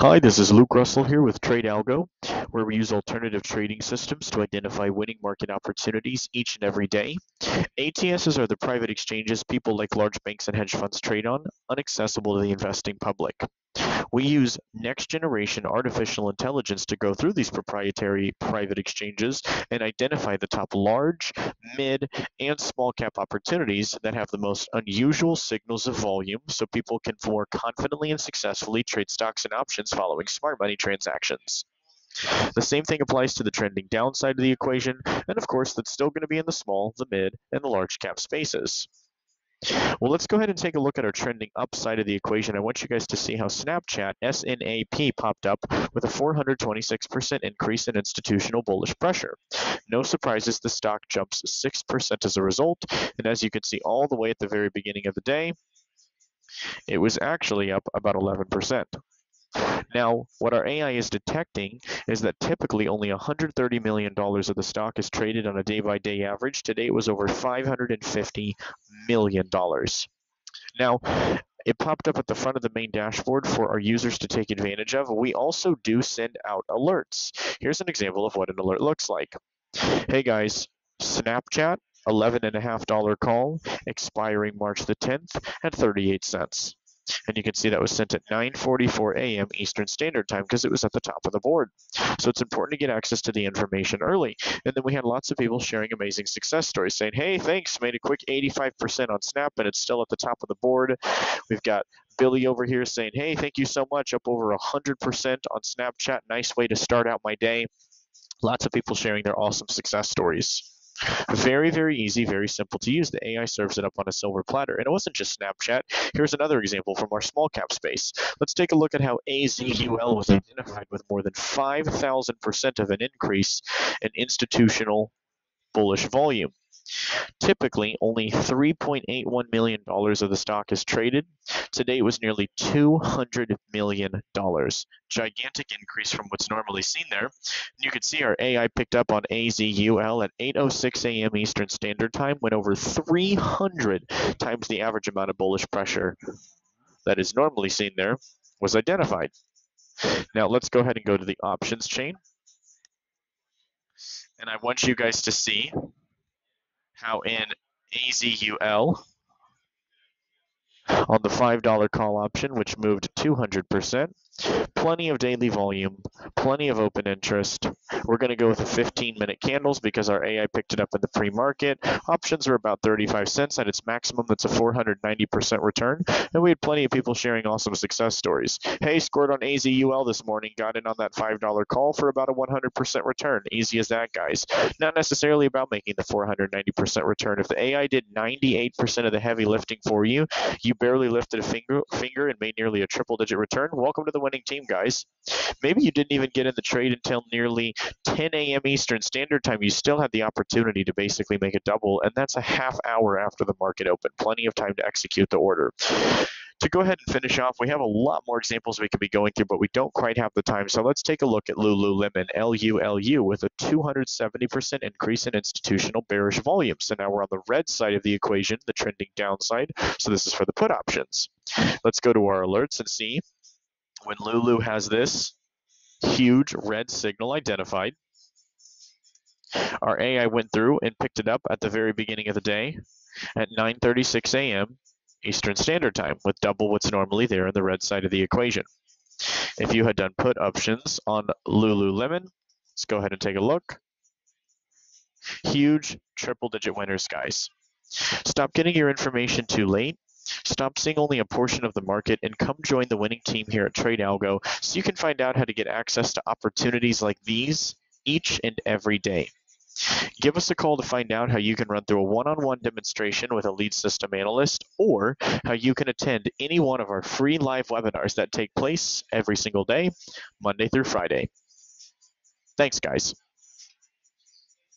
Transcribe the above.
Hi, this is Luke Russell here with Trade Algo, where we use alternative trading systems to identify winning market opportunities each and every day. ATSs are the private exchanges people like large banks and hedge funds trade on, unaccessible to the investing public. We use next generation artificial intelligence to go through these proprietary private exchanges and identify the top large, mid, and small cap opportunities that have the most unusual signals of volume so people can more confidently and successfully trade stocks and options following smart money transactions. The same thing applies to the trending downside of the equation, and of course, that's still going to be in the small, the mid, and the large cap spaces. Well, let's go ahead and take a look at our trending upside of the equation. I want you guys to see how Snapchat, SNAP, popped up with a 426% increase in institutional bullish pressure. No surprises, the stock jumps 6% as a result. And as you can see all the way at the very beginning of the day, it was actually up about 11%. Now, what our AI is detecting is that typically only $130 million of the stock is traded on a day by day average. Today it was over $550 million. dollars. Now, it popped up at the front of the main dashboard for our users to take advantage of. We also do send out alerts. Here's an example of what an alert looks like. Hey guys, Snapchat, $11.5 call, expiring March the 10th at 38 cents. And you can see that was sent at 9:44 a.m. Eastern Standard Time because it was at the top of the board. So it's important to get access to the information early. And then we had lots of people sharing amazing success stories saying, "Hey, thanks, made a quick 85% on Snap and it's still at the top of the board." We've got Billy over here saying, "Hey, thank you so much, up over 100% on Snapchat. Nice way to start out my day." Lots of people sharing their awesome success stories. Very, very easy, very simple to use. The AI serves it up on a silver platter. And it wasn't just Snapchat. Here's another example from our small cap space. Let's take a look at how AZUL was identified with more than 5,000% of an increase in institutional bullish volume. Typically, only $3.81 million of the stock is traded. Today it was nearly $200 million. Gigantic increase from what's normally seen there. And you can see our AI picked up on AZUL at 8.06 a.m. Eastern Standard Time, went over 300 times the average amount of bullish pressure that is normally seen there was identified. Now let's go ahead and go to the options chain. And I want you guys to see how in AZUL on the $5 call option, which moved 200%, plenty of daily volume, plenty of open interest. We're going to go with the 15 minute candles because our AI picked it up in the pre market. Options are about 35 cents at its maximum. That's a 490% return. And we had plenty of people sharing awesome success stories. Hey, scored on AZUL this morning, got in on that $5 call for about a 100% return. Easy as that, guys. Not necessarily about making the 490% return. If the AI did 98% of the heavy lifting for you, you barely lifted a finger, finger and made nearly a triple digit return. Welcome to the winning team, guys. Maybe you didn't even get in the trade until nearly 10 a.m. Eastern Standard Time. You still had the opportunity to basically make a double, and that's a half hour after the market opened. Plenty of time to execute the order to go ahead and finish off, we have a lot more examples we could be going through, but we don't quite have the time. So let's take a look at Lululemon, L-U-L-U, with a 270% increase in institutional bearish volume. So now we're on the red side of the equation, the trending downside. So this is for the put options. Let's go to our alerts and see when Lulu has this huge red signal identified. Our AI went through and picked it up at the very beginning of the day at 9:36 a.m. Eastern Standard Time with double what's normally there on the red side of the equation. If you had done put options on Lululemon, let's go ahead and take a look. Huge triple digit winners, guys. Stop getting your information too late. Stop seeing only a portion of the market and come join the winning team here at Trade Algo so you can find out how to get access to opportunities like these each and every day. Give us a call to find out how you can run through a one-on-one demonstration with a lead system analyst or how you can attend any one of our free live webinars that take place every single day, Monday through Friday. Thanks, guys.